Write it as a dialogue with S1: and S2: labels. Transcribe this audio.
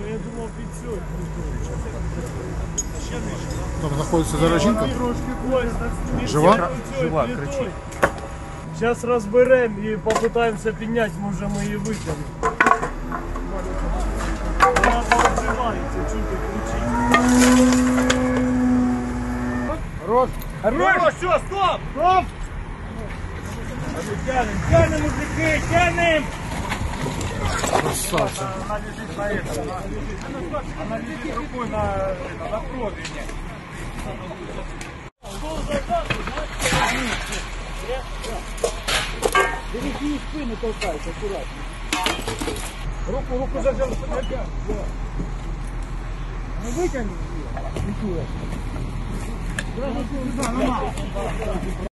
S1: Ну я думав під цю. Ще нижче.
S2: Там знаходиться зараз жінка.
S1: Трошки
S2: Жива?
S1: Жива, кричить. Зараз розберемо і попитаємося підняти, може ми її витягнемо. Вона там тримається, чути кричить.
S2: Рот.
S1: Хорош, все, стоп! Стоп! Тянем, тянем, мужики, тянем!
S2: Красавця.
S1: Она лежит на этом. Она лежит, рукой на, на крови. Береги спину толкайся, аккуратно. Руку, руку зажал. Ну вытяни ее. Сразу сюда, на